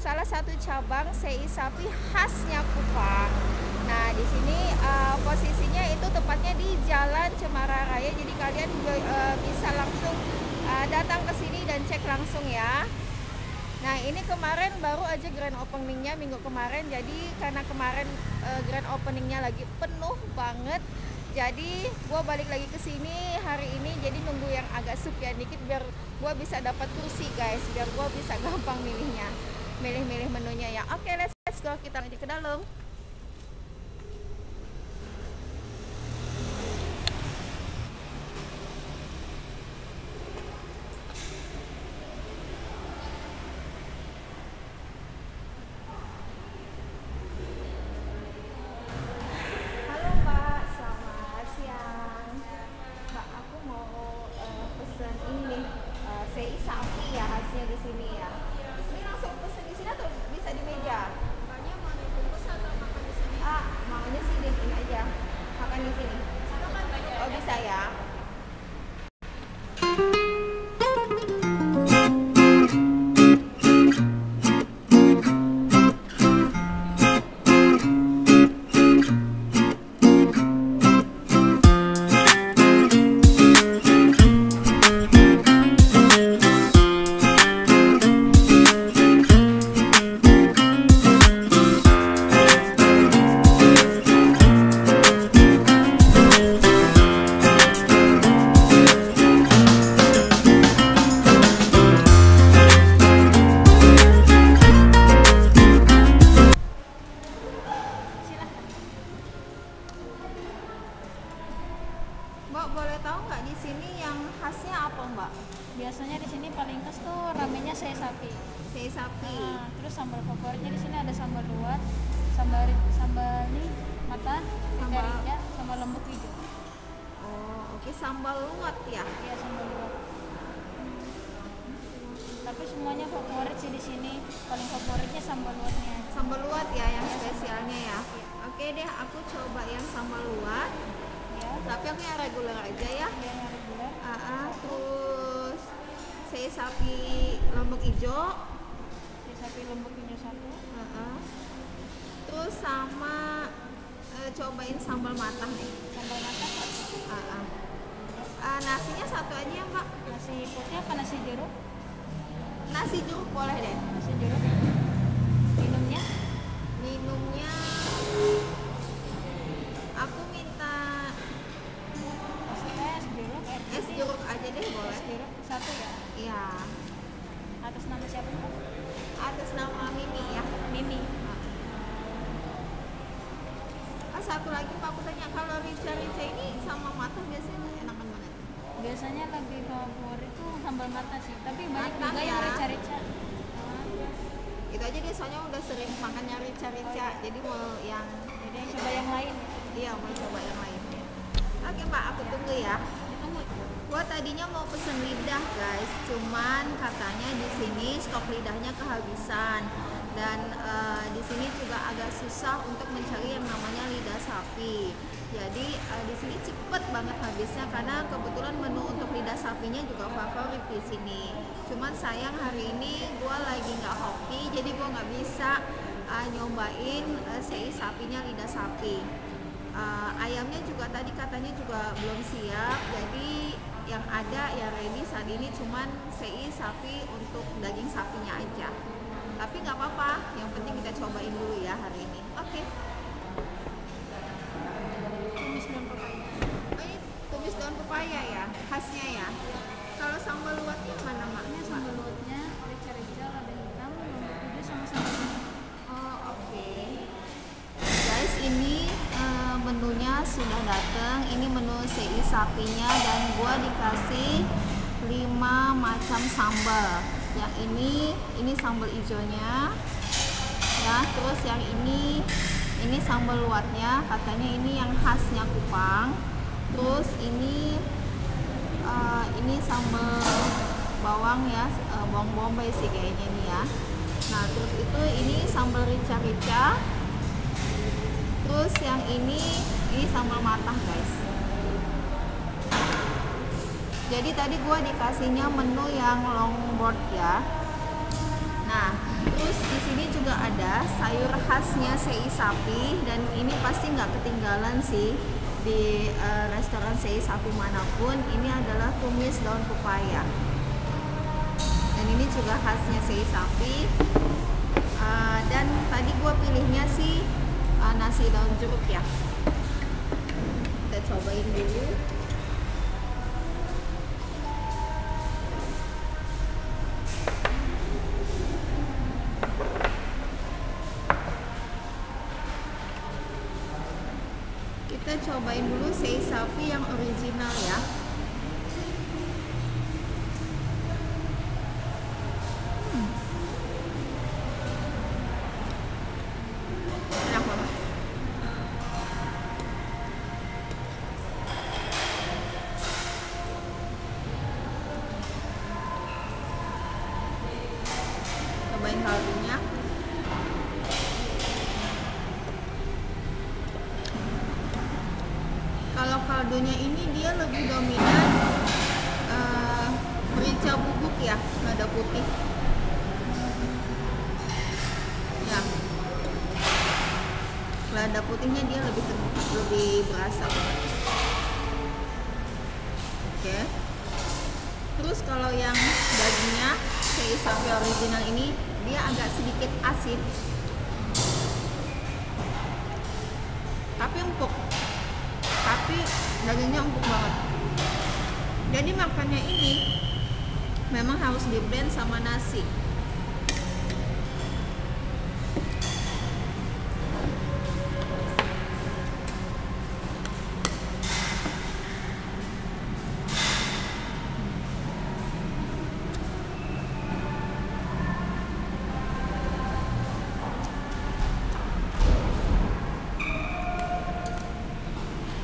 salah satu cabang CI Sapi khasnya Kupang Nah, di sini uh, posisinya itu tepatnya di Jalan Cemara Raya. Jadi kalian uh, bisa langsung uh, datang ke sini dan cek langsung ya. Nah, ini kemarin baru aja grand openingnya minggu kemarin. Jadi karena kemarin uh, grand openingnya lagi penuh banget. Jadi gue balik lagi ke sini hari ini. Jadi nunggu yang agak sepian dikit biar gue bisa dapat kursi guys. Biar gue bisa gampang milihnya, milih-milih menunya ya. Oke, let's, let's go kita lanjut ke dalam. Sambal luat, sambal sambal nih mata, Sambal. sambal sama lembut hijau. Oh oke sambal luwat ya. Iya sambal luat. Tapi semuanya favorit sih di sini. Paling favoritnya sambal luatnya. Sambal luwat ya yang spesialnya ya. Oke deh aku coba yang sambal luwat. Ya, Tapi aku yang reguler aja ya. dia yang reguler. Ah, ah, terus sei sapi lombok hijau. Sei sapi hijau satu. Ah, ah. Terus sama eh, cobain sambal matah nih. Sambal mata satu. Ah, ah. Ah, nasinya satu aja ya mbak. Nasi putih apa nasi jeruk? Nasi jeruk boleh deh. Nasi jeruk. Rica-rica. Jadi mau yang Jadi coba yang lain. iya mau coba yang lain. Oke Mbak, aku tunggu ya. Ditunggu. Gua tadinya mau pesen lidah guys, cuman katanya di sini stok lidahnya kehabisan dan eh, di sini juga agak susah untuk mencari yang namanya lidah sapi. Jadi eh, di sini cepet banget habisnya karena kebetulan menu untuk lidah sapinya juga favorit di sini. Cuman sayang hari ini gua lagi nggak hoki, jadi gua nggak bisa eh, nyobain eh, sei sapinya lidah sapi. Uh, ayamnya juga tadi katanya juga belum siap jadi yang ada ya ready saat ini cuman sei sapi untuk daging sapinya aja tapi nggak apa-apa yang penting kita cobain dulu ya hari ini oke Tumis daun pepaya. oh, ini tumis daun pepaya ya khasnya ya kalau sambal luwaknya mana mak Ini sambal luwatnya rica-rica, lada hitam, lembut hijau sama sambal kuning. Oh oke. Guys ini eh, menunya sudah datang. Ini menu sei sapinya dan gua dikasih 5 macam sambal. Yang ini ini sambal hijaunya. Ya, terus yang ini ini sambal luatnya. Katanya ini yang khasnya Kupang. Terus ini eh, ini sambal bawang ya, eh, bawang bombay sih kayaknya ini ya. Nah, terus itu ini sambal rica-rica. terus yang ini ini sambal matah guys jadi tadi gua dikasihnya menu yang longboard ya. Nah terus di sini juga ada sayur khasnya sei sapi dan ini pasti nggak ketinggalan sih di uh, restoran sei sapi mana pun. Ini adalah tumis daun pepaya. Dan ini juga khasnya sei sapi. Uh, dan tadi gua pilihnya sih uh, nasi daun jeruk ya. Kita cobain dulu sapi yang original ya kalau kaldunya ini dia lebih dominan uh, merica bubuk ya lada putih. Ya. Lada putihnya dia lebih lebih berasa. Oke. Terus kalau yang dagingnya sei sapi original ini dia agak sedikit asin dagingnya empuk banget. Jadi makannya ini memang harus di blend sama nasi.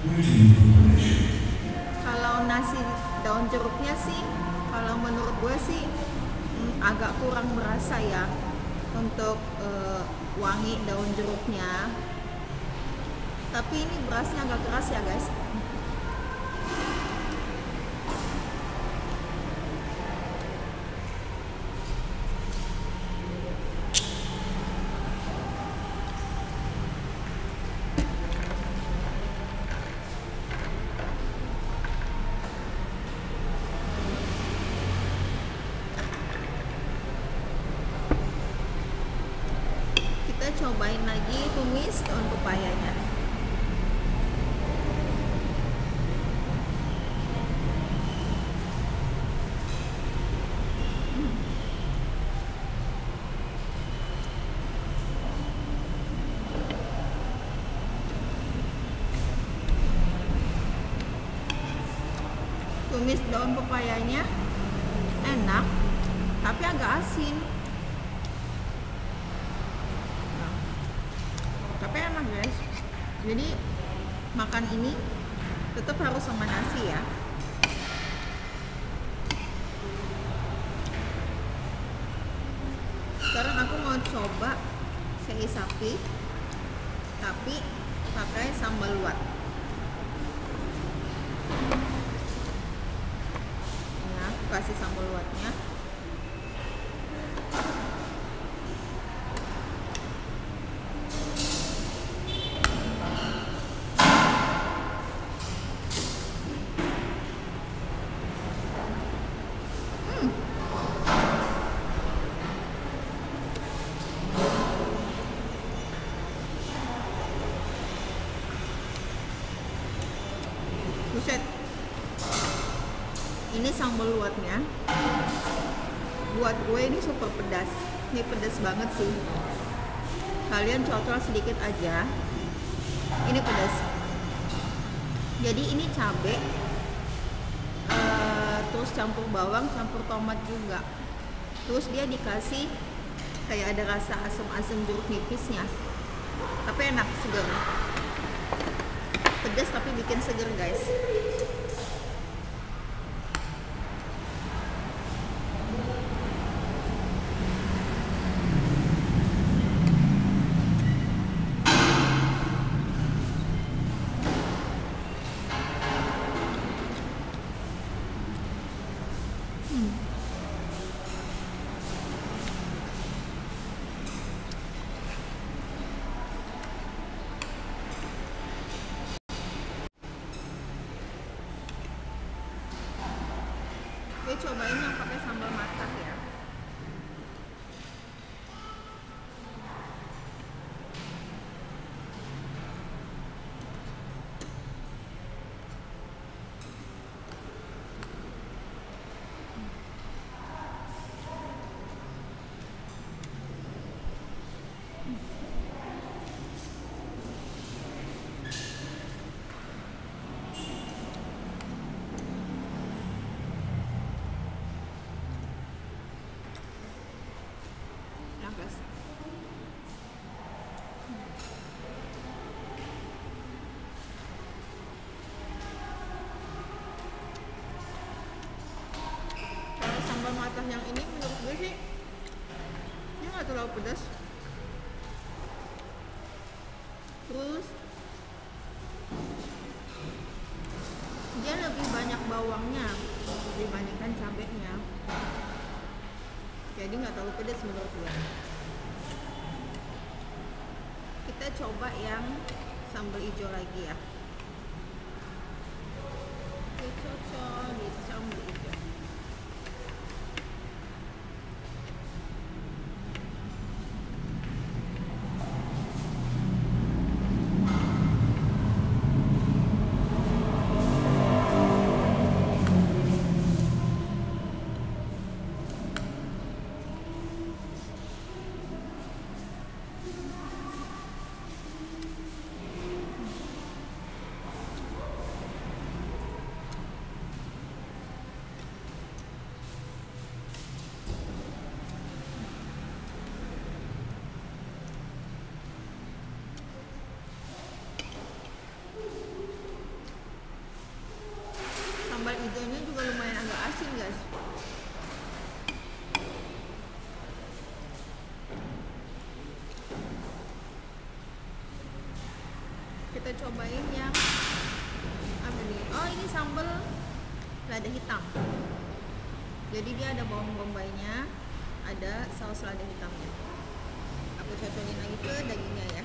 Kalau nasi daun jeruknya sih. Kalau menurut gue sih mm, agak kurang berasa ya untuk eh, wangi daun jeruknya. Tapi ini berasnya agak keras ya guys kita cobain lagi tumis daun pepayanya. Tumis daun pepayanya enak tapi agak asin tapi enak guys jadi makan ini tetap harus sama nasi ya? Sekarang aku mau coba sei sapi tapi pakai sambal luat nah aku kasih sambal luatnya Ini sambal luatnya. Buat gue ini super pedas. Ini pedas banget sih. Kalian cocol sedikit aja. Ini pedas. Jadi ini cabe. eh, terus campur bawang, campur tomat juga. Terus dia dikasih kayak ada rasa asam-asam jeruk nipisnya. Tapi enak, segar pedas tapi bikin seger guys cobain yang pakai sambal matah ya Nah, guys. Matah yang ini menurut gue sih dia nggak terlalu pedas. Terus dia lebih banyak bawangnya dibandingkan cabenya. Jadi nggak terlalu pedas menurut gue. Kita coba yang sambal hijau lagi ya sambal hijaunya juga lumayan agak asin guys. Kita cobain yang apa nih? Oh ini sambal lada hitam. Jadi dia ada bawang bombaynya ada saus lada hitamnya. Aku cocokin lagi ke dagingnya ya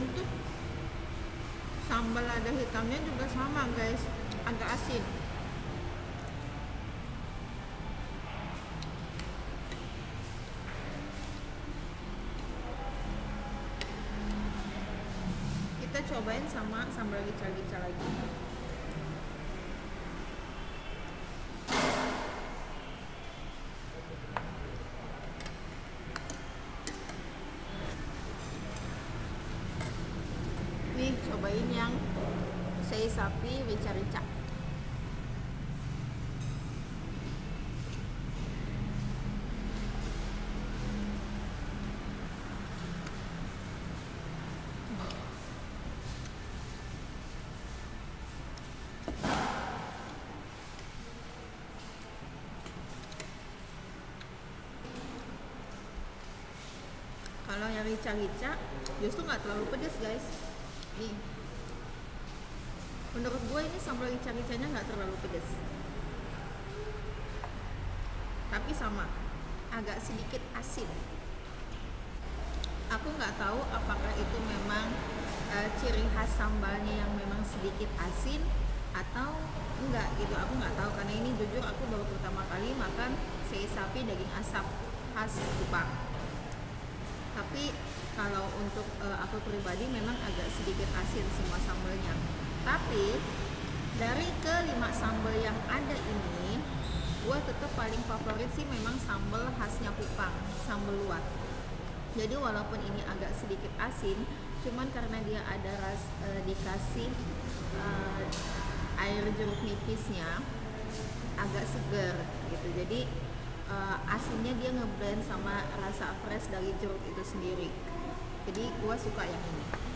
untuk sambal lada hitamnya juga sama guys. Agak asin. Kita cobain sama sambal rica-rica lagi nih cobain yang sei kalau yang rica-rica justru nggak terlalu pedas guys. Nih menurut gue ini sambal rica-ricanya nggak terlalu pedas tapi sama agak sedikit asin. Aku nggak tahu apakah itu memang eh, ciri khas sambalnya yang memang sedikit asin atau enggak gitu. Aku nggak tahu karena ini jujur aku baru pertama kali makan sei sapi daging asap khas Kupang tapi kalau untuk eh, aku pribadi memang agak sedikit asin semua sambelnya tapi dari kelima sambal yang ada ini gue tetap paling favorit sih memang sambal khasnya Kupang sambal luat jadi walaupun ini agak sedikit asin cuman karena dia ada ras eh, dikasih eh, air jeruk nipisnya agak seger gitu. Jadi eh, asinnya dia ngeblend sama rasa fresh dari jeruk itu sendiri. Jadi gua suka yang ini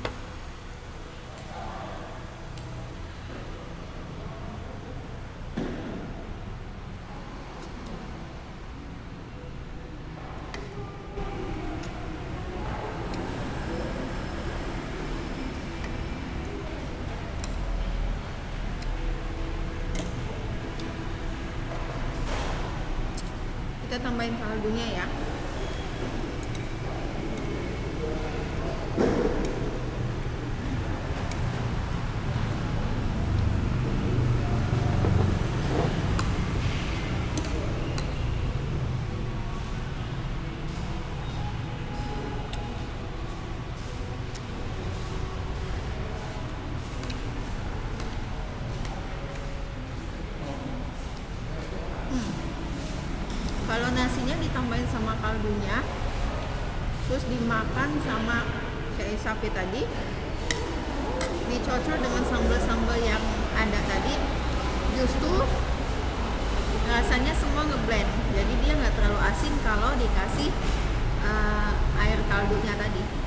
kita tambahin kaldunya ya kalau nasinya ditambahin sama kaldunya dimakan sama sei sapi tadi. Dicocol dengan sambal-sambal yang ada tadi. Justru rasanya semua ngeblend. Jadi dia nggak terlalu asin kalau dikasih eh, air kaldunya tadi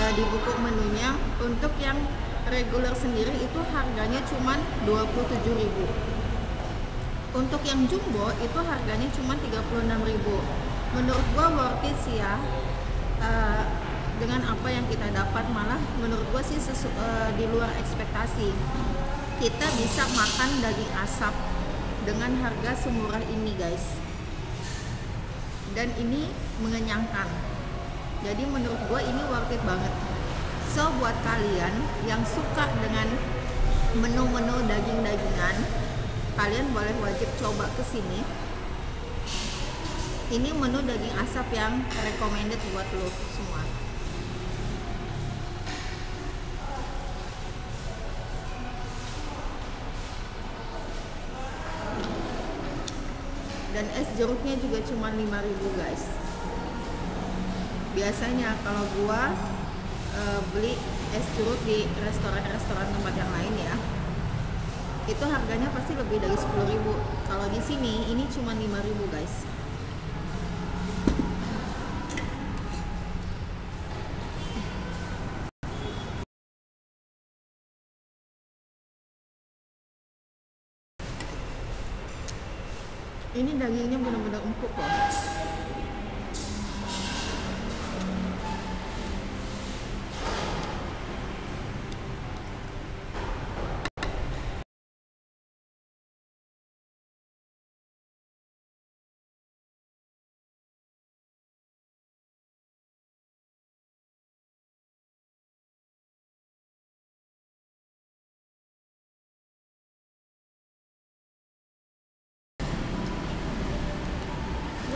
eh, di buku menunya untuk yang regular sendiri itu harganya cuma 27.000. Untuk yang jumbo itu harganya cuma 36.000. Menurut gua worth it sih ya. Eh, dengan apa yang kita dapat malah menurut gua sih sesu- eh, di luar ekspektasi. Kita bisa makan daging asap dengan harga semurah ini guys dan ini mengenyangkan jadi menurut gue ini worth it banget. So buat kalian yang suka dengan menu-menu daging-dagingan kalian boleh wajib coba ke sini. Ini menu daging asap yang recommended buat lo semua. Dan es jeruknya juga cuma 5000 guys biasanya kalau gua eh, beli es jeruk di restoran-restoran tempat yang lain ya. Itu harganya pasti lebih dari 10.000 kalau di sini ini cuma 5000 guys. Ini dagingnya benar-benar empuk loh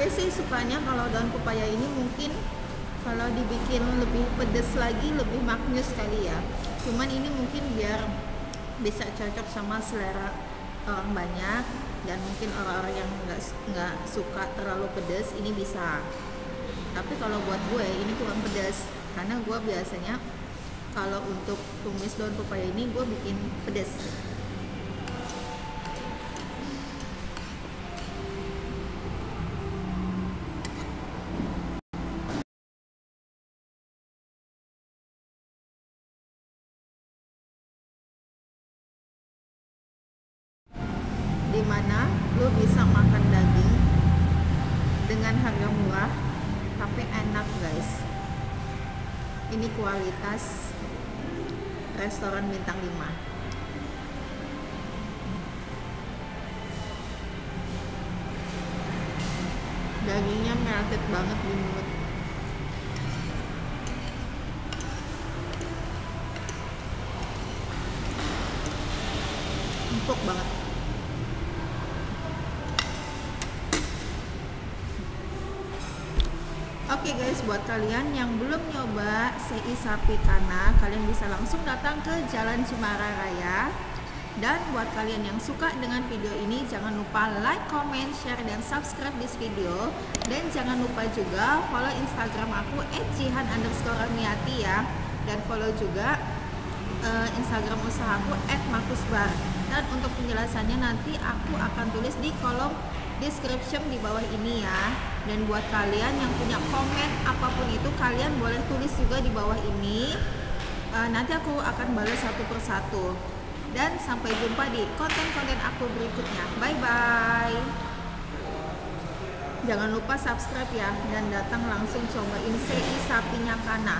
gue sih sukanya kalau daun pepaya ini mungkin kalau dibikin lebih pedes lagi lebih maknyus kali ya. Cuman ini mungkin biar bisa cocok sama selera orang banyak dan mungkin orang-orang yang nggak nggak suka terlalu pedes ini bisa. Tapi kalau buat gue ini kurang pedas. Karena gue biasanya kalau untuk tumis daun pepaya ini gue bikin pedas dengan harga murah tapi enak guys. Ini kualitas restoran bintang 5 dagingnya melted banget di mulut. Empuk banget Oke guys, buat kalian yang belum nyoba CI Sapi Kana, kalian bisa langsung datang ke Jalan Cemara Raya. Dan buat kalian yang suka dengan video ini, jangan lupa like, comment, share, dan subscribe di video. Dan jangan lupa juga follow Instagram aku @jihan ya. Dan follow juga uh, Instagram usahaku @markusbar. Dan untuk penjelasannya nanti aku akan tulis di kolom description di bawah ini ya. Dan buat kalian yang punya komen apa pun itu kalian boleh tulis juga di bawah ini. Uh, nanti aku akan balas satu persatu. Dan sampai jumpa di konten-konten aku berikutnya. Bye bye jangan lupa subscribe ya dan datang langsung cobain CI sapinya kana